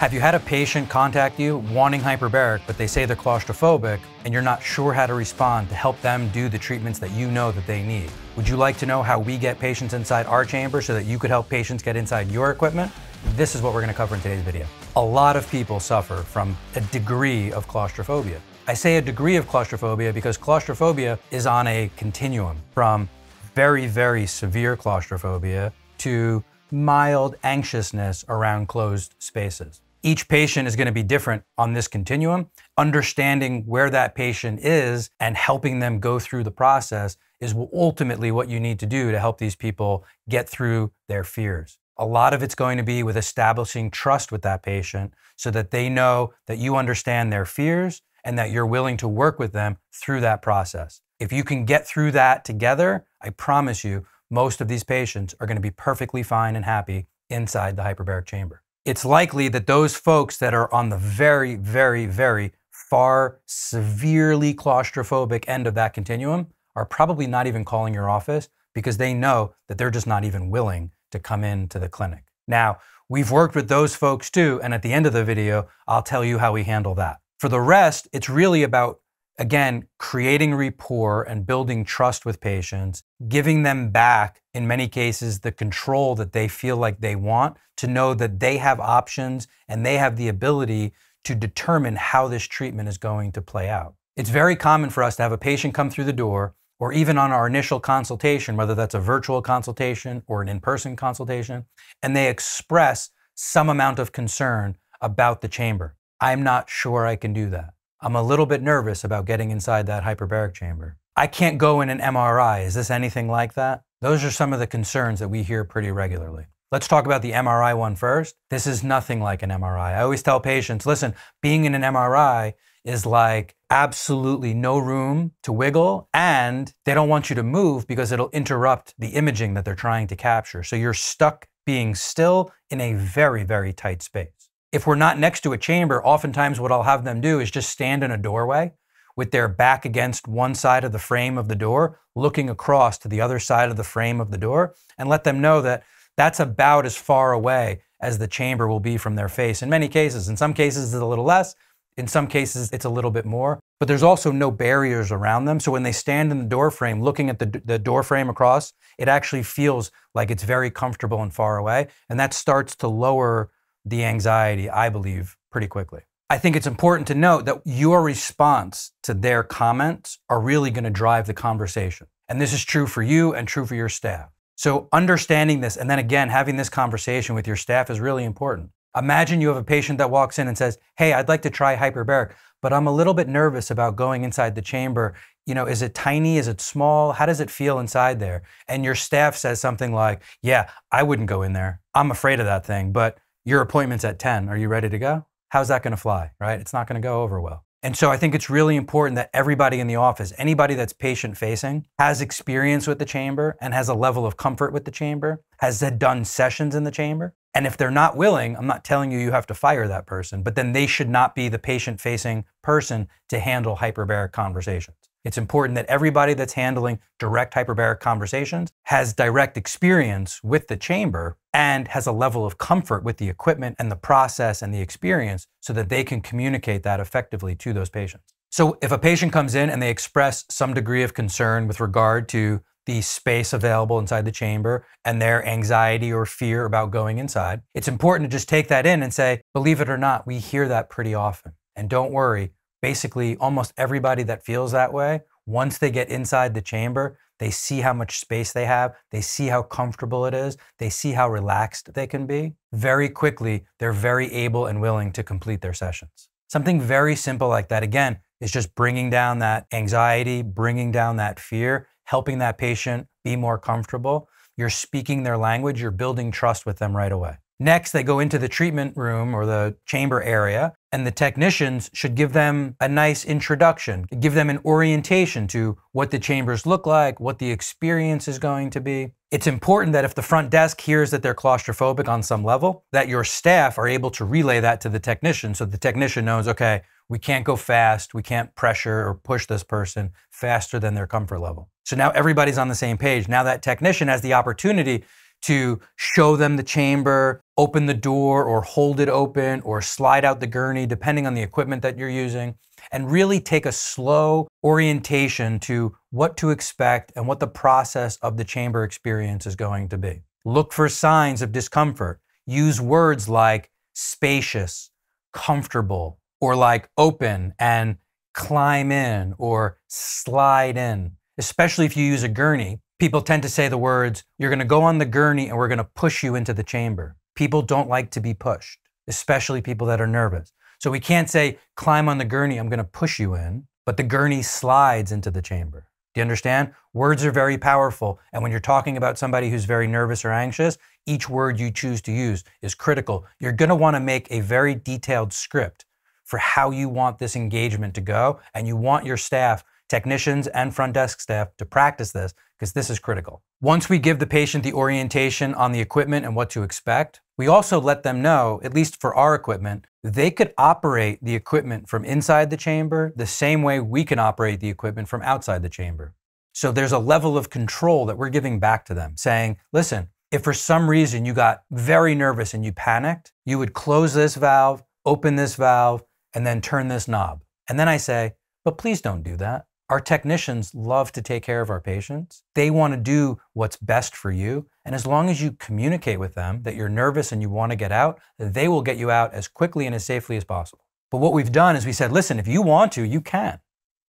Have you had a patient contact you wanting hyperbaric, but they say they're claustrophobic and you're not sure how to respond to help them do the treatments that you know that they need? Would you like to know how we get patients inside our chamber so that you could help patients get inside your equipment? This is what we're gonna cover in today's video. A lot of people suffer from a degree of claustrophobia. I say a degree of claustrophobia because claustrophobia is on a continuum from very, very severe claustrophobia to mild anxiousness around closed spaces. Each patient is going to be different on this continuum. Understanding where that patient is and helping them go through the process is ultimately what you need to do to help these people get through their fears. A lot of it's going to be with establishing trust with that patient so that they know that you understand their fears and that you're willing to work with them through that process. If you can get through that together, I promise you, most of these patients are going to be perfectly fine and happy inside the hyperbaric chamber it's likely that those folks that are on the very, very, very far severely claustrophobic end of that continuum are probably not even calling your office because they know that they're just not even willing to come into the clinic. Now, we've worked with those folks too, and at the end of the video, I'll tell you how we handle that. For the rest, it's really about again, creating rapport and building trust with patients, giving them back, in many cases, the control that they feel like they want to know that they have options and they have the ability to determine how this treatment is going to play out. It's very common for us to have a patient come through the door or even on our initial consultation, whether that's a virtual consultation or an in person consultation, and they express some amount of concern about the chamber. I'm not sure I can do that. I'm a little bit nervous about getting inside that hyperbaric chamber. I can't go in an MRI. Is this anything like that? Those are some of the concerns that we hear pretty regularly. Let's talk about the MRI one first. This is nothing like an MRI. I always tell patients listen, being in an MRI is like absolutely no room to wiggle, and they don't want you to move because it'll interrupt the imaging that they're trying to capture. So you're stuck being still in a very, very tight space. If we're not next to a chamber, oftentimes what I'll have them do is just stand in a doorway with their back against one side of the frame of the door, looking across to the other side of the frame of the door, and let them know that that's about as far away as the chamber will be from their face in many cases. In some cases, it's a little less. In some cases, it's a little bit more. But there's also no barriers around them. So when they stand in the door frame, looking at the, the door frame across, it actually feels like it's very comfortable and far away. And that starts to lower the anxiety, I believe, pretty quickly. I think it's important to note that your response to their comments are really going to drive the conversation. And this is true for you and true for your staff. So, understanding this and then again having this conversation with your staff is really important. Imagine you have a patient that walks in and says, Hey, I'd like to try hyperbaric, but I'm a little bit nervous about going inside the chamber. You know, is it tiny? Is it small? How does it feel inside there? And your staff says something like, Yeah, I wouldn't go in there. I'm afraid of that thing, but your appointment's at 10. Are you ready to go? How's that going to fly, right? It's not going to go over well. And so I think it's really important that everybody in the office, anybody that's patient facing, has experience with the chamber and has a level of comfort with the chamber, has done sessions in the chamber. And if they're not willing, I'm not telling you you have to fire that person, but then they should not be the patient facing person to handle hyperbaric conversations. It's important that everybody that's handling direct hyperbaric conversations has direct experience with the chamber and has a level of comfort with the equipment and the process and the experience so that they can communicate that effectively to those patients. So if a patient comes in and they express some degree of concern with regard to the space available inside the chamber and their anxiety or fear about going inside, it's important to just take that in and say, believe it or not, we hear that pretty often. And don't worry, basically almost everybody that feels that way, once they get inside the chamber, they see how much space they have, they see how comfortable it is, they see how relaxed they can be. Very quickly, they're very able and willing to complete their sessions. Something very simple like that, again, is just bringing down that anxiety, bringing down that fear, helping that patient be more comfortable. You're speaking their language, you're building trust with them right away. Next, they go into the treatment room or the chamber area, and the technicians should give them a nice introduction, give them an orientation to what the chambers look like, what the experience is going to be. It's important that if the front desk hears that they're claustrophobic on some level, that your staff are able to relay that to the technician so the technician knows, okay, we can't go fast, we can't pressure or push this person faster than their comfort level. So now everybody's on the same page. Now that technician has the opportunity to show them the chamber, open the door or hold it open or slide out the gurney, depending on the equipment that you're using, and really take a slow orientation to what to expect and what the process of the chamber experience is going to be. Look for signs of discomfort. Use words like spacious, comfortable, or like open and climb in or slide in. Especially if you use a gurney, people tend to say the words, you're going to go on the gurney and we're going to push you into the chamber. People don't like to be pushed, especially people that are nervous. So we can't say, climb on the gurney, I'm going to push you in, but the gurney slides into the chamber. Do you understand? Words are very powerful. And when you're talking about somebody who's very nervous or anxious, each word you choose to use is critical. You're going to want to make a very detailed script for how you want this engagement to go. And you want your staff, technicians and front desk staff, to practice this because this is critical. Once we give the patient the orientation on the equipment and what to expect, we also let them know, at least for our equipment, they could operate the equipment from inside the chamber the same way we can operate the equipment from outside the chamber. So there's a level of control that we're giving back to them, saying, listen, if for some reason you got very nervous and you panicked, you would close this valve, open this valve, and then turn this knob. And then I say, but please don't do that. Our technicians love to take care of our patients. They want to do what's best for you. And as long as you communicate with them that you're nervous and you want to get out, they will get you out as quickly and as safely as possible. But what we've done is we said, listen, if you want to, you can.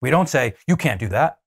We don't say, you can't do that,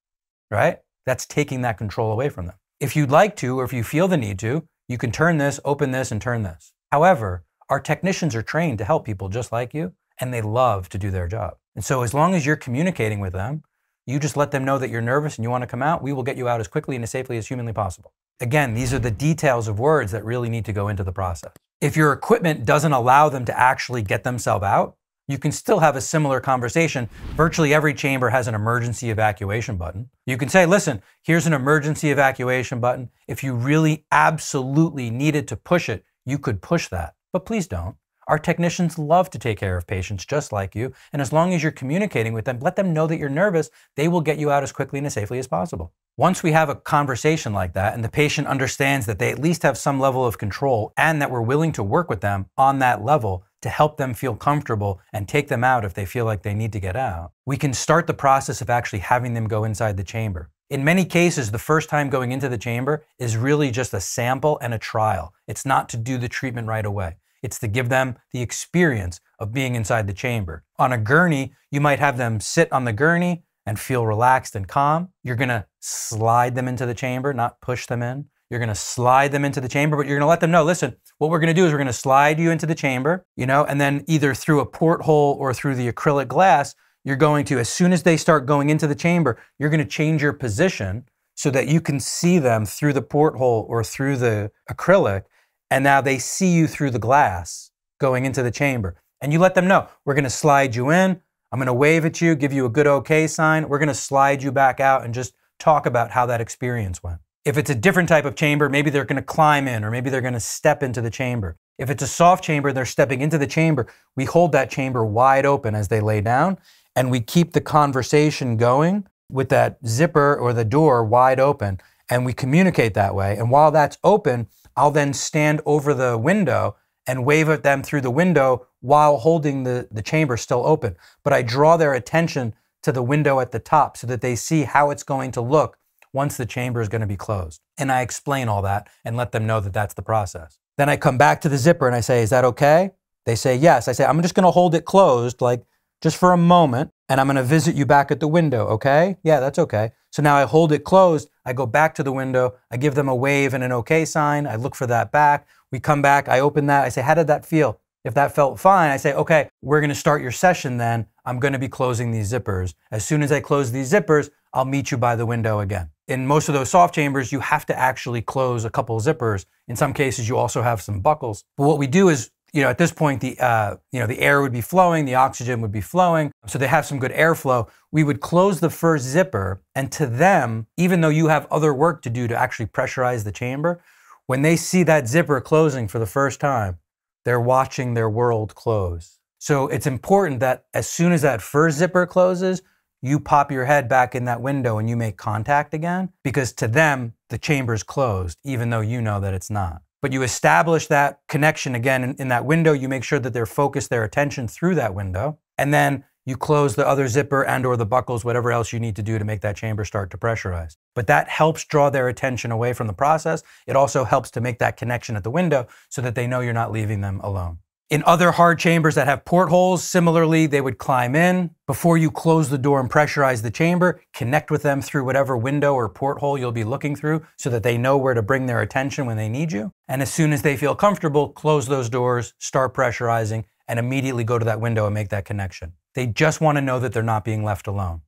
right? That's taking that control away from them. If you'd like to, or if you feel the need to, you can turn this, open this, and turn this. However, our technicians are trained to help people just like you, and they love to do their job. And so as long as you're communicating with them you just let them know that you're nervous and you want to come out. We will get you out as quickly and as safely as humanly possible. Again, these are the details of words that really need to go into the process. If your equipment doesn't allow them to actually get themselves out, you can still have a similar conversation. Virtually every chamber has an emergency evacuation button. You can say, listen, here's an emergency evacuation button. If you really absolutely needed to push it, you could push that, but please don't. Our technicians love to take care of patients just like you, and as long as you're communicating with them, let them know that you're nervous, they will get you out as quickly and as safely as possible. Once we have a conversation like that and the patient understands that they at least have some level of control and that we're willing to work with them on that level to help them feel comfortable and take them out if they feel like they need to get out, we can start the process of actually having them go inside the chamber. In many cases, the first time going into the chamber is really just a sample and a trial. It's not to do the treatment right away. It's to give them the experience of being inside the chamber. On a gurney, you might have them sit on the gurney and feel relaxed and calm. You're going to slide them into the chamber, not push them in. You're going to slide them into the chamber, but you're going to let them know, listen, what we're going to do is we're going to slide you into the chamber, you know, and then either through a porthole or through the acrylic glass, you're going to, as soon as they start going into the chamber, you're going to change your position so that you can see them through the porthole or through the acrylic and now they see you through the glass going into the chamber. And you let them know, we're going to slide you in. I'm going to wave at you, give you a good okay sign. We're going to slide you back out and just talk about how that experience went. If it's a different type of chamber, maybe they're going to climb in or maybe they're going to step into the chamber. If it's a soft chamber, they're stepping into the chamber. We hold that chamber wide open as they lay down and we keep the conversation going with that zipper or the door wide open and we communicate that way. And while that's open, I'll then stand over the window and wave at them through the window while holding the, the chamber still open. But I draw their attention to the window at the top so that they see how it's going to look once the chamber is going to be closed. And I explain all that and let them know that that's the process. Then I come back to the zipper and I say, Is that okay? They say, Yes. I say, I'm just going to hold it closed, like just for a moment, and I'm going to visit you back at the window, okay? Yeah, that's okay. So now I hold it closed. I go back to the window. I give them a wave and an okay sign. I look for that back. We come back. I open that. I say, How did that feel? If that felt fine, I say, Okay, we're going to start your session then. I'm going to be closing these zippers. As soon as I close these zippers, I'll meet you by the window again. In most of those soft chambers, you have to actually close a couple zippers. In some cases, you also have some buckles. But what we do is you know, at this point, the uh, you know the air would be flowing, the oxygen would be flowing, so they have some good airflow. We would close the first zipper, and to them, even though you have other work to do to actually pressurize the chamber, when they see that zipper closing for the first time, they're watching their world close. So it's important that as soon as that first zipper closes, you pop your head back in that window and you make contact again, because to them, the chamber's closed, even though you know that it's not. But you establish that connection again in, in, that window. You make sure that they're focused their attention through that window. And then you close the other zipper and or the buckles, whatever else you need to do to make that chamber start to pressurize. But that helps draw their attention away from the process. It also helps to make that connection at the window so that they know you're not leaving them alone. In other hard chambers that have portholes, similarly, they would climb in. Before you close the door and pressurize the chamber, connect with them through whatever window or porthole you'll be looking through so that they know where to bring their attention when they need you. And as soon as they feel comfortable, close those doors, start pressurizing, and immediately go to that window and make that connection. They just want to know that they're not being left alone.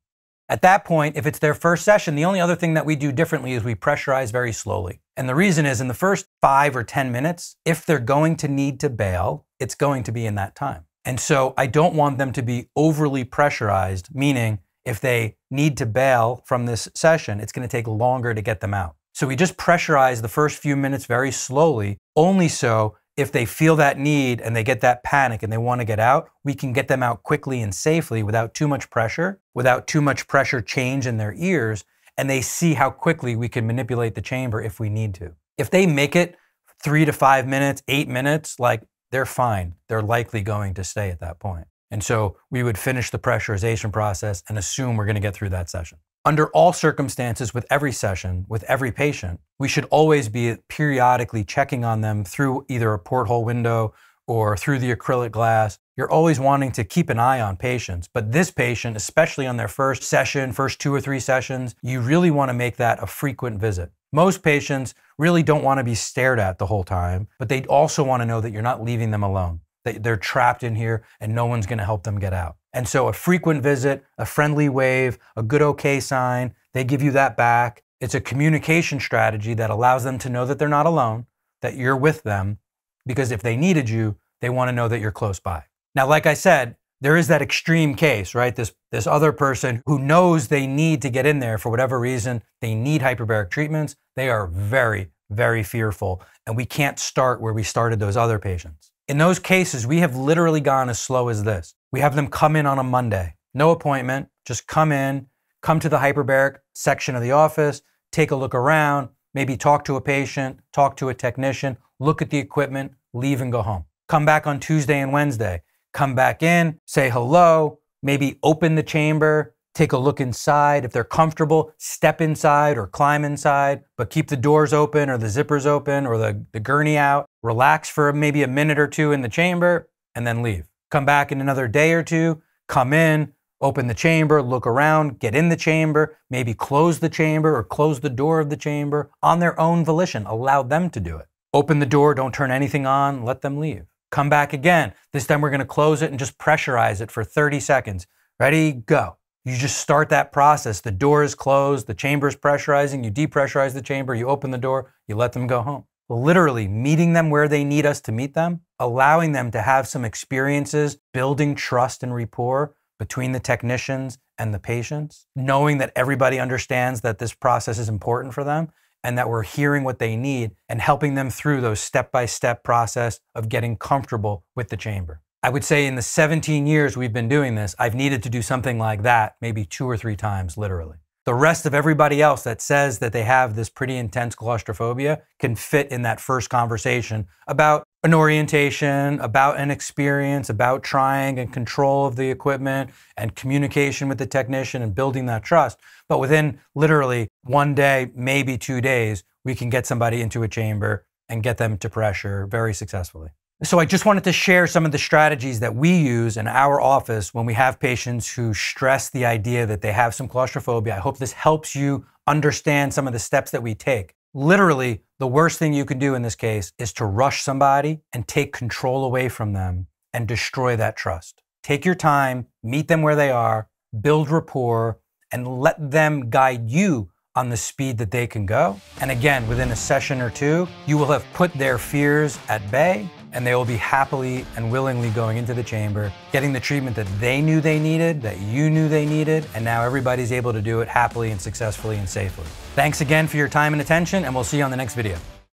At that point, if it's their first session, the only other thing that we do differently is we pressurize very slowly. And the reason is in the first five or 10 minutes, if they're going to need to bail, it's going to be in that time. And so I don't want them to be overly pressurized, meaning if they need to bail from this session, it's going to take longer to get them out. So we just pressurize the first few minutes very slowly, only so if they feel that need and they get that panic and they want to get out, we can get them out quickly and safely without too much pressure, without too much pressure change in their ears, and they see how quickly we can manipulate the chamber if we need to. If they make it three to five minutes, eight minutes, like they're fine. They're likely going to stay at that point. And so we would finish the pressurization process and assume we're going to get through that session. Under all circumstances, with every session, with every patient, we should always be periodically checking on them through either a porthole window or through the acrylic glass. You're always wanting to keep an eye on patients, but this patient, especially on their first session, first two or three sessions, you really want to make that a frequent visit. Most patients really don't want to be stared at the whole time, but they also want to know that you're not leaving them alone. That they're trapped in here and no one's going to help them get out. And so a frequent visit, a friendly wave, a good okay sign, they give you that back. It's a communication strategy that allows them to know that they're not alone, that you're with them, because if they needed you, they want to know that you're close by. Now, like I said, there is that extreme case, right? This, this other person who knows they need to get in there for whatever reason, they need hyperbaric treatments. They are very, very fearful. And we can't start where we started those other patients. In those cases, we have literally gone as slow as this. We have them come in on a Monday, no appointment, just come in, come to the hyperbaric section of the office, take a look around, maybe talk to a patient, talk to a technician, look at the equipment, leave and go home. Come back on Tuesday and Wednesday. Come back in, say hello, maybe open the chamber, take a look inside. If they're comfortable, step inside or climb inside, but keep the doors open or the zippers open or the, the gurney out. Relax for maybe a minute or two in the chamber and then leave come back in another day or two, come in, open the chamber, look around, get in the chamber, maybe close the chamber or close the door of the chamber on their own volition. Allow them to do it. Open the door, don't turn anything on, let them leave. Come back again. This time we're going to close it and just pressurize it for 30 seconds. Ready? Go. You just start that process. The door is closed, the chamber is pressurizing, you depressurize the chamber, you open the door, you let them go home literally meeting them where they need us to meet them, allowing them to have some experiences, building trust and rapport between the technicians and the patients, knowing that everybody understands that this process is important for them and that we're hearing what they need and helping them through those step by step process of getting comfortable with the chamber. I would say in the 17 years we've been doing this, I've needed to do something like that maybe two or three times, literally the rest of everybody else that says that they have this pretty intense claustrophobia can fit in that first conversation about an orientation, about an experience, about trying and control of the equipment and communication with the technician and building that trust. But within literally one day, maybe two days, we can get somebody into a chamber and get them to pressure very successfully. So I just wanted to share some of the strategies that we use in our office when we have patients who stress the idea that they have some claustrophobia. I hope this helps you understand some of the steps that we take. Literally, the worst thing you can do in this case is to rush somebody and take control away from them and destroy that trust. Take your time, meet them where they are, build rapport, and let them guide you on the speed that they can go. And again, within a session or two, you will have put their fears at bay and they will be happily and willingly going into the chamber, getting the treatment that they knew they needed, that you knew they needed, and now everybody's able to do it happily and successfully and safely. Thanks again for your time and attention, and we'll see you on the next video.